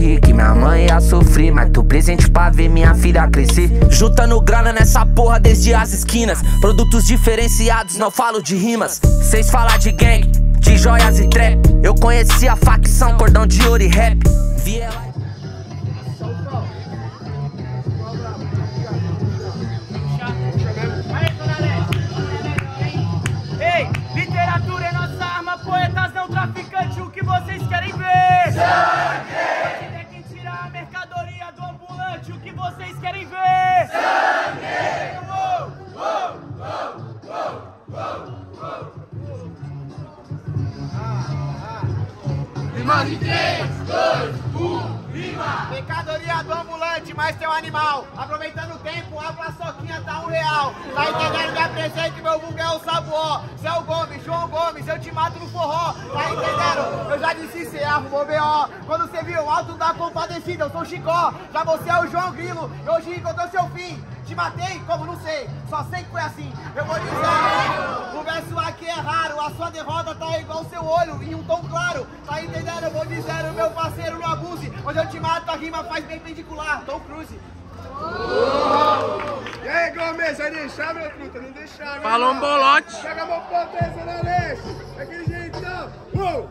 sorrir que minha mãe ia sofrer. Mas tô presente pra ver minha filha crescer. Juntando grana nessa porra desde as esquinas. Produtos diferenciados, não falo de rimas. Cês falar de gang, de joias e trap. Eu conheci a facção, cordão de ouro e rap. De 3, 2, 1, rima! Mercadoria do ambulante, mas tem um animal. Aproveitando o tempo, a paçoquinha tá um real. Tá entendendo? Me apresente, meu vulgo é o Sabuó. Céu Gomes, João Gomes, eu te mato no forró. Tá entendendo? Eu já disse cê arrumou B.O. Quando você viu o alto da compadecida, eu sou o Chicó. Já você é o João Grilo, e hoje encontrou seu fim. Te matei? Como? Não sei. Só sei que foi assim. Eu vou dizer, o verso aqui é raro. A sua derrota tá igual seu olho, em um tom claro. Tá entendendo? Eu vou dizer, o meu parceiro não abuse. Onde eu te mato, a rima faz perpendicular. Tom Cruise. E aí, Gomes, vai deixar, meu truta? Não deixar, Falou um bolote. Pega uma potência na leste. Daquele jeitão. Uou,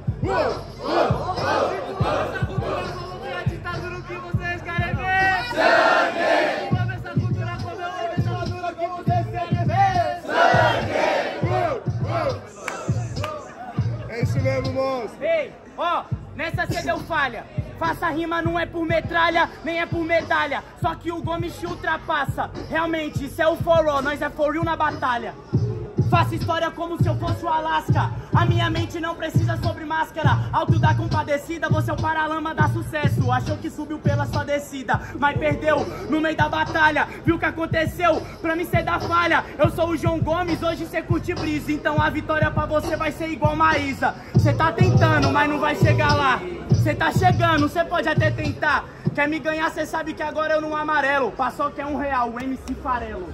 É isso mesmo, monstro. Ei, ó, nessa você deu falha. Faça rima não é por metralha, nem é por medalha. Só que o Gomes te ultrapassa. Realmente, isso é o for all, nós é for na batalha. Faça história como se eu fosse o Alasca. A minha mente não precisa sobre máscara. Alto da compadecida, você é o paralama da sucesso. Achou que subiu pela sua descida, mas perdeu no meio da batalha. Viu o que aconteceu? Pra mim cê dá falha. Eu sou o João Gomes, hoje cê curte brisa. Então a vitória pra você vai ser igual Maísa. Cê tá tentando, mas não vai chegar lá. Cê tá chegando, cê pode até tentar. Quer me ganhar, cê sabe que agora eu não amarelo. Passou que é um real, o MC Farelo.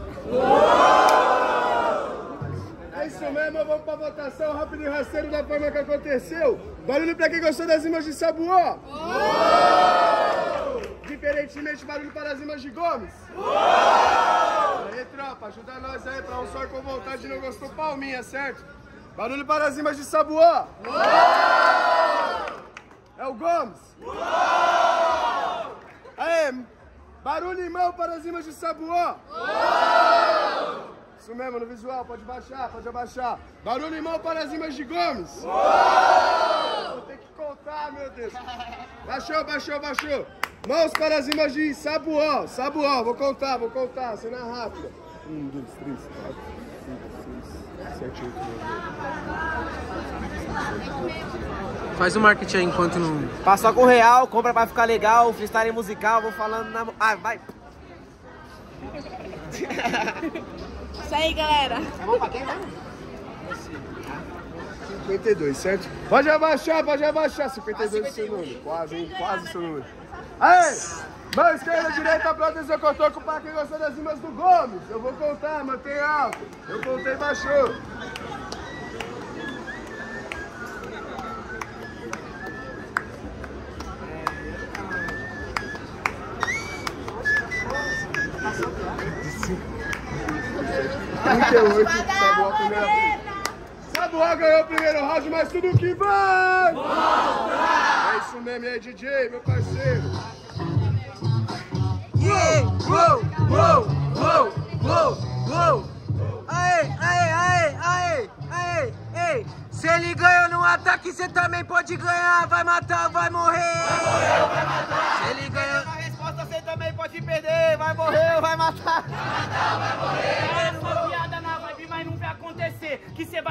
É isso mesmo, vamos pra votação rápido e rasteiro da forma que aconteceu. Barulho pra quem gostou das rimas de Sabuó. Diferentemente, barulho para as rimas de Gomes. Aí, tropa, ajuda nós aí pra um só com vontade não gostou palminha, certo? Barulho para as rimas de Sabuó. É o Gomes. Aê, barulho em mão para as rimas de Sabuó. Isso mesmo, no visual, pode baixar, pode abaixar. Barulho em mão para as rimas de Gomes. Vou ter que contar, meu Deus. Baixou, baixou, baixou. Mãos para as rimas de Sabuó, Sabuó. Vou contar, vou contar, cena rápida. Um, dois, três, quatro, cinco, seis, sete, oito, nove. Faz o marketing aí enquanto não. Passou com real, compra pra ficar legal, freestyle musical, vou falando na... Ah, vai. Isso aí, galera. 52, certo? Pode abaixar, pode abaixar. 52 é seu número. Quase, hein? Quase seu número. Aí! Mão esquerda, direita, proteção que eu tô com pra quem gostou das rimas do Gomes. Eu vou contar, mantém alto. Eu contei, baixou. Trinta e oito, Sabuó, primeira vez. Sabuó ganhou o primeiro round, mas tudo que vai! É isso mesmo, aí, DJ, meu parceiro. Yeah! Uou, uou, uou, uou, uou. Aê, aê, aê, aê, aê, ei. Se ele ganhou num ataque, você também pode ganhar. Vai matar, vai morrer. Vai morrer ou vai matar? Se ele ganhou... Na resposta você também pode perder, vai morrer ou vai matar. É uma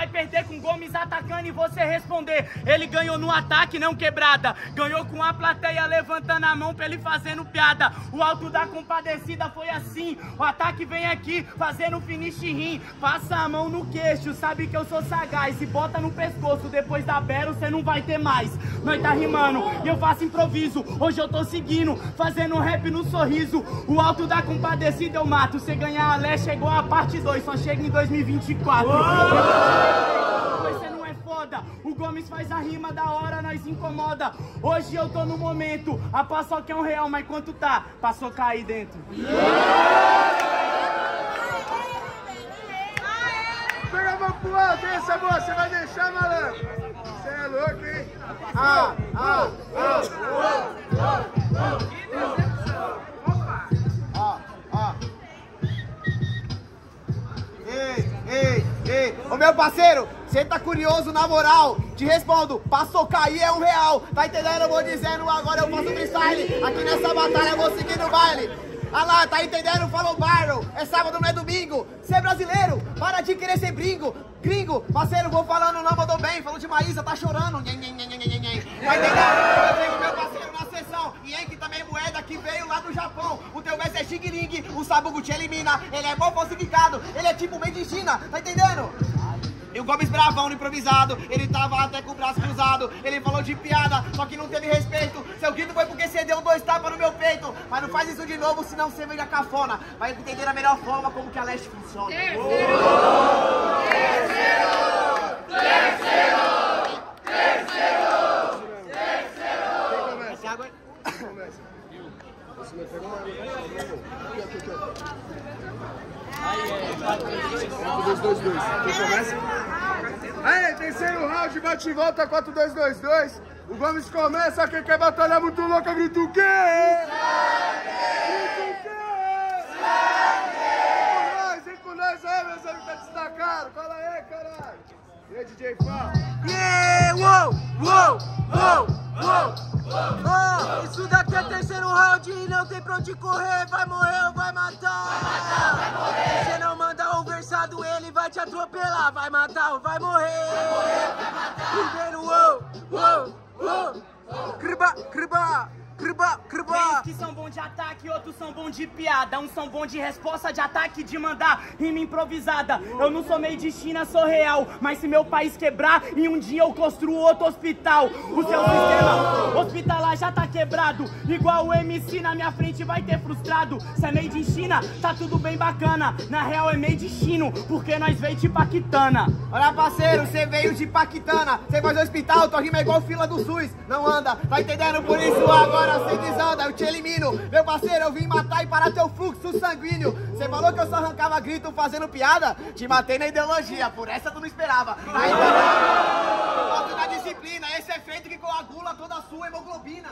vai perder com Gomes atacando e você responder. Ele ganhou no ataque, não quebrada. Ganhou com a plateia levantando a mão pra ele fazendo piada. O alto da compadecida foi assim. O ataque vem aqui fazendo finish rim. Passa a mão no queixo, sabe que eu sou sagaz. E bota no pescoço, depois da Bero você não vai ter mais. Nós tá rimando e eu faço improviso. Hoje eu tô seguindo, fazendo rap no sorriso. O alto da compadecida eu mato. Você ganhar a Lé chegou a parte 2, só chega em 2024. Mas O Gomes faz a rima da hora, nós incomoda. Hoje eu tô no momento, a paçoca é um real, mas quanto tá? Passou cair dentro. Pega a mão pro alto, hein, essa boa, você vai deixar, malandro? Você é louco, hein? Ah, ah, ah. Ei, ei, ei. Ô meu parceiro, você tá curioso na moral? Te respondo, passou cair é um real. Tá entendendo? Eu vou dizendo, agora eu faço freestyle. Aqui nessa batalha eu vou seguir no baile. Ah lá, tá entendendo? Falou Byron, é sábado, não é domingo. Você é brasileiro, para de querer ser gringo. Gringo, parceiro, vou falando, não mandou bem. Falou de Maísa, tá chorando. Nhen, nhen, nhen, nhen, nhen. Tá entendendo? Eu tenho meu parceiro na sessão. Yankee também moeda que veio lá do Japão. O teu verso é xing ling, o Sabugo te elimina. Ele é bom falsificado, ele é tipo made in China. Tá entendendo? E o Gomes bravão no improvisado, ele tava até com o braço cruzado. Ele falou de piada, só que não teve respeito. Seu grito foi porque você deu dois tapas no meu peito. Mas não faz isso de novo, senão você vira cafona. Vai entender a melhor forma como que a Leste funciona. Quem 4, 2, 2, 2. Aí, terceiro round, bate e volta, 4, 2, 2, 2. O Gomes começa, quem quer batalhar muito louca, grita o quê? Sangue! Grita o! Com nós, vem com nós aí, meus amigos, tá destacado. Cola aí, caralho. E aí, DJ Fá? Yeah, uou, uou, uou, uou. Oh, isso daqui é terceiro round e não tem pra onde correr. Vai morrer ou vai matar? Vai matar, vai morrer. Você não manda o versado, ele vai te atropelar. Vai matar ou vai morrer? Primeiro, de ataque, outros são bons de piada. Uns são bons de resposta, de ataque, de mandar rima improvisada. Eu não sou meio de China, sou real. Mas se meu país quebrar, em um dia eu construo outro hospital. O seu sistema hospitalar já tá quebrado. Igual o MC na minha frente vai ter frustrado. Se é meio de China, tá tudo bem bacana. Na real é meio de chino, porque nós veio de Paquitana. Olha, parceiro, você veio de Paquitana. Você no hospital, tua rima é igual fila do SUS. Não anda, tá entendendo? Por isso agora você desanda, eu te elimino. Meu parceiro, eu vim matar e parar teu fluxo sanguíneo. Você falou que eu só arrancava grito fazendo piada? Te matei na ideologia, por essa tu não esperava. Tá entendendo? Falta na disciplina, esse é feito que coagula toda a sua hemoglobina.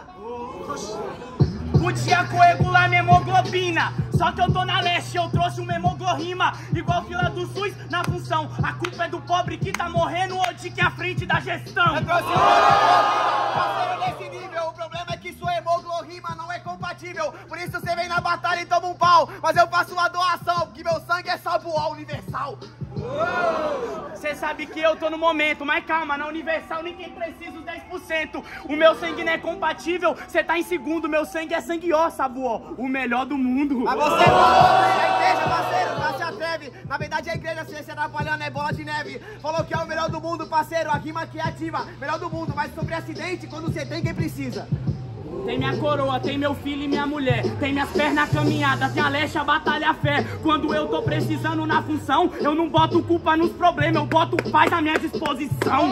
Podia coagular minha hemoglobina. Só que eu tô na leste, eu trouxe uma hemoglorrima. Igual fila do SUS na função. A culpa é do pobre que tá morrendo ou de que é a frente da gestão. Eu trouxe uma parceiro nesse nível. O problema é que sua hemoglorrima não é compatível. Por isso você vem na batalha e toma um pau. Mas eu faço uma doação, porque meu sangue é sabuó universal. Cê sabe que eu tô no momento, mas calma, na Universal ninguém precisa os 10%. O meu sangue não é compatível, cê tá em segundo, meu sangue é sangue ó, sabuó, o melhor do mundo. Mas você falou que a igreja, parceiro, não se atreve. Na verdade, a igreja, se você atrapalhando, é bola de neve. Falou que é o melhor do mundo, parceiro. A rima que é ativa, melhor do mundo. Mas sobre acidente, quando você tem, quem precisa? Tem minha coroa, tem meu filho e minha mulher. Tem minhas pernas caminhadas, tem a leche, a batalha, a fé. Quando eu tô precisando na função, eu não boto culpa nos problemas, eu boto paz à minha disposição.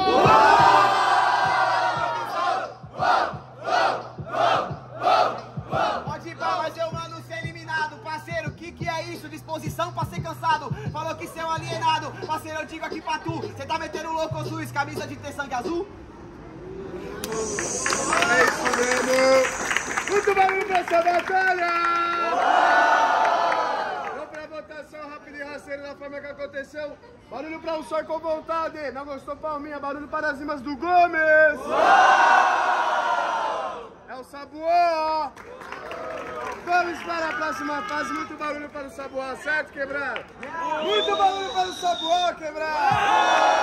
Pode ir mas eu mando ser eliminado. Parceiro, que, que é isso? Disposição pra ser cansado. Falou que é um alienado. Parceiro, eu digo aqui pra tu. Você tá metendo louco, Sus, camisa de ter sangue azul? Essa batalha! Vamos pra votação rápida e rasteira da forma que aconteceu. Barulho pra um só com vontade. Não gostou, palminha? Barulho para as rimas do Gomes! É o Sabuó! Vamos para a próxima fase. Muito barulho para o Sabuó, certo, quebrado? Muito barulho para o Sabuó, quebrado!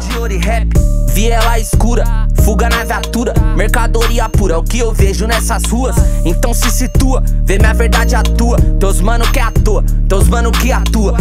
de ouro e rap, viela escura, fuga na viatura, mercadoria pura, é o que eu vejo nessas ruas. Então se situa, vê minha verdade atua. Teus mano que atua, teus mano que atua.